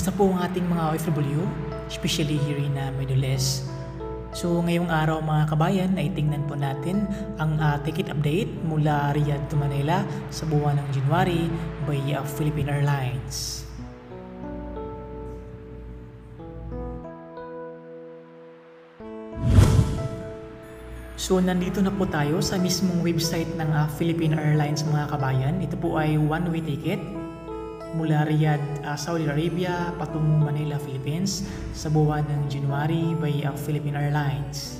Kumusta po ang ating mga OFW, especially here in uh, Middle East? So ngayong araw mga kabayan ay tingnan po natin ang uh, ticket update mula Riyadh to Manila sa buwan ng January by uh, Philippine Airlines. So nandito na po tayo sa mismong website ng uh, Philippine Airlines mga kabayan. Ito po ay one-way ticket mula Riyadh, uh, Saudi Arabia patungo Manila, Philippines sa buwan ng January by uh, Philippine Airlines.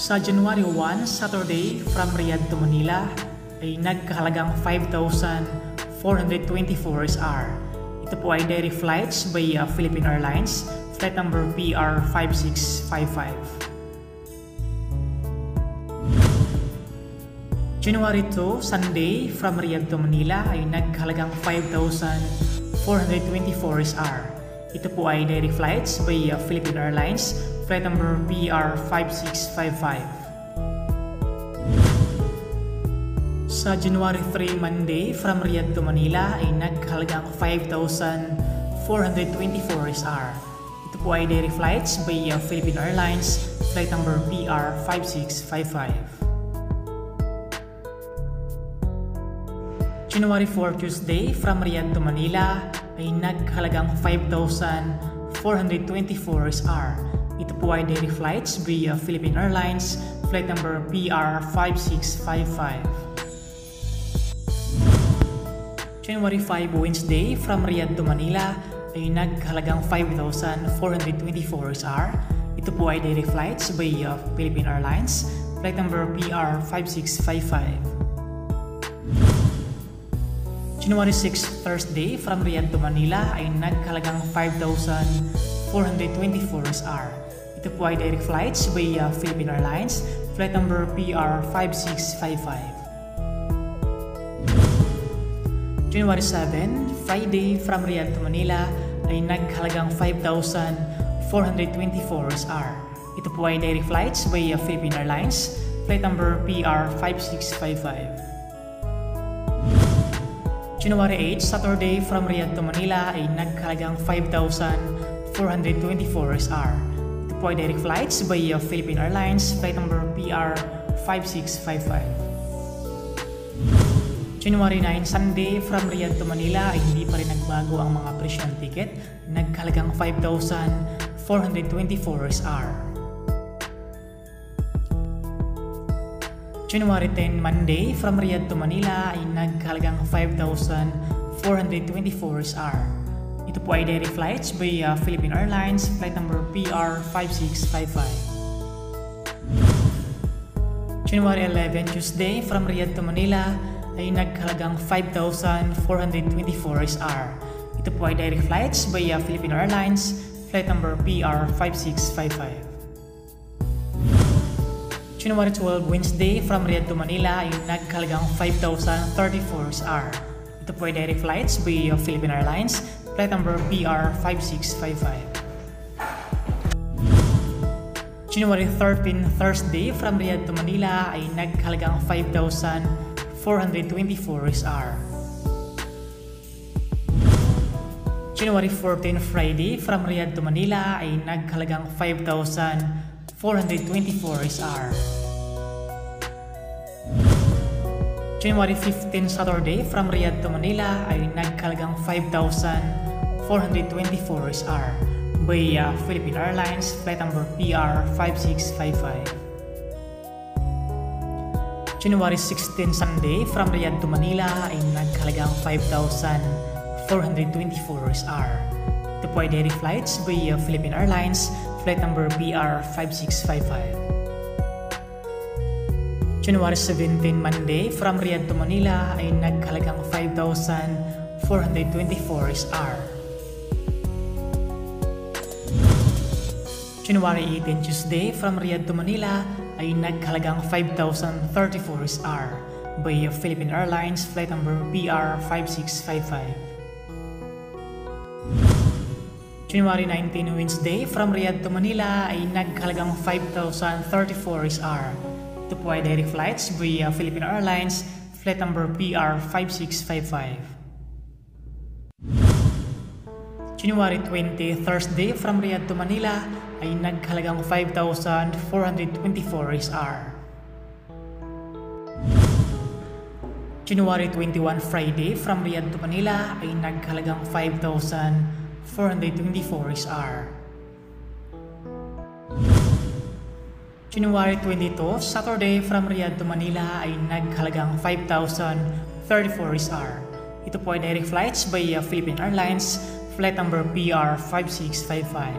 Sa January 1, Saturday from Riyadh to Manila ay nagkahalagang 5,424 SR. Ito po ay daily flights by uh, Philippine Airlines, flight number PR5655. January 2, Sunday, from Riyadh to Manila ay nagkahalagang 5,424 SR. Ito po ay direct flights by uh, Philippine Airlines, flight number PR5655. Sa January 3, Monday, from Riyadh to Manila ay nagkahalagang 5,424 SR. Ito po ay direct flights by uh, Philippine Airlines, flight number PR5655. January 4 Tuesday from Riyadh to Manila ay naghalagang 5,424 SR. Ito po ay daily flights via Philippine Airlines, flight number PR5655. January 5 Wednesday from Riyadh to Manila ay naghalagang 5,424 SR. Ito po ay daily flights via Philippine Airlines, flight number PR5655. January 6 Thursday from Riyadh to Manila ay nagkalagang 5,424 SR. Ito po ay direct flights via Philippine Airlines, flight number PR5655. January 7, Friday from Riyadh to Manila ay nagkalagang 5,424 SR. Ito po ay direct flights via Philippine Airlines, flight number PR5655. January 8, Saturday from Riyadh to Manila ay nagkalagang 5,424 SR. Ito po ay direct flights via Philippine Airlines, flight number PR5655. January 9, Sunday from Riyadh to Manila ay hindi pa rin nagbago ang mga presyo ng ticket. Nagkalagang 5,424 SR. January 10, Monday, from Riyadh to Manila ay nagkalagang 5,424 SR. Ito po ay daily flights via Philippine Airlines, flight number PR5655. January 11, Tuesday, from Riyadh to Manila ay nagkalagang 5,424 SR. Ito po ay direct flights via Philippine Airlines, flight number PR5655. January 12, Wednesday, from Riyadh to Manila ay nagkalagang 5,034 SR. Ito po ay direct flights via Philippine Airlines, flight number PR5655. January 13, Thursday, from Riyadh to Manila ay nagkalagang 5,424 SR. January 14, Friday, from Riyadh to Manila ay nagkalagang 5,000 424 SR. January 15 Saturday from Riyadh to Manila ay nagkalagang 5,424 SR via Philippine Airlines flight number PR5655. January 16 Sunday from Riyadh to Manila ay nagkalagang 5,424 SR. Ay daily flights via Philippine Airlines flight number BR5655. January 17 Monday from Riyadh to Manila ay nagkalagang 5,424 SR. January 18 Tuesday from Riyadh to Manila ay nagkalagang 5,034 SR by Philippine Airlines flight number BR5655. January 19 Wednesday from Riyadh to Manila ay nagkahalagang 5,034 SR. Ito po ay direct flights via Philippine Airlines, flight number PR 5655. January 20 Thursday from Riyadh to Manila ay nagkahalagang 5,424 SR. January 21 Friday from Riyadh to Manila ay nagkahalagang 5,000 424 SR. January 22, Saturday from Riyadh to Manila ay naghalagang 5,034 SR. Ito po ay direct flights by uh, Philippine Airlines, flight number PR5655.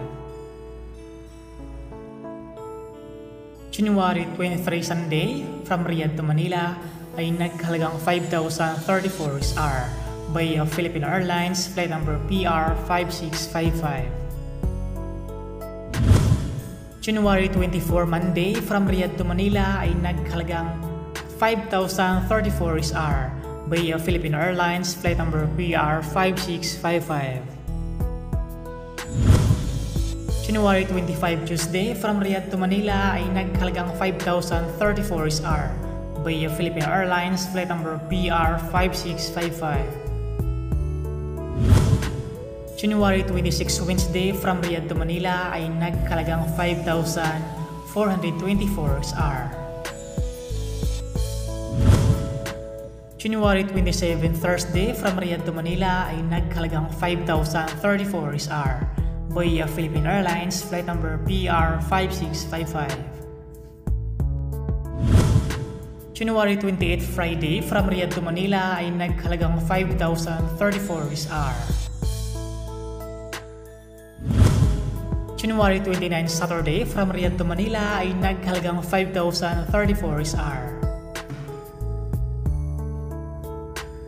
January 23 Sunday from Riyadh to Manila ay naghalagang 5,034 SR by uh, Philippine Airlines, flight number PR5655. January 24, Monday, from Riyadh to Manila ay naghalagang 5,034 SR by Philippine Airlines, flight number PR5655. January 25, Tuesday, from Riyadh to Manila ay naghalagang 5,034 SR by Philippine Airlines, flight number PR5655. January 26 Wednesday from Riyadh to Manila ay nagkalagang 5,424 SR. January 27 Thursday from Riyadh to Manila ay nagkalagang 5,034 SR via Philippine Airlines flight number PR5655. January 28 Friday from Riyadh to Manila ay nagkalagang 5,034 SR. January 29 Saturday from Riyadh to Manila ay naghalagang 5,034 SR.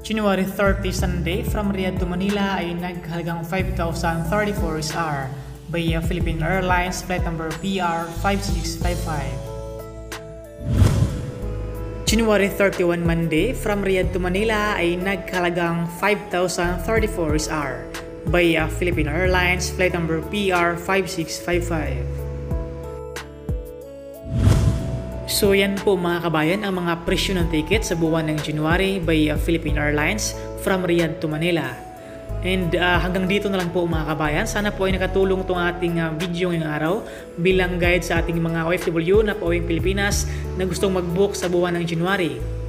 January 30 Sunday from Riyadh to Manila ay naghalagang 5,034 SR via Philippine Airlines flight number PR5655. January 31 Monday from Riyadh to Manila ay naghalagang 5,034 SR by uh, Philippine Airlines flight number PR5655. So yan po mga kabayan ang mga presyo ng ticket sa buwan ng January by uh, Philippine Airlines from Riyadh to Manila. And uh, hanggang dito na lang po mga kabayan. Sana po ay nakatulong itong ating uh, video ngayong araw bilang guide sa ating mga OFW na pauwing Pilipinas na gustong mag-book sa buwan ng January.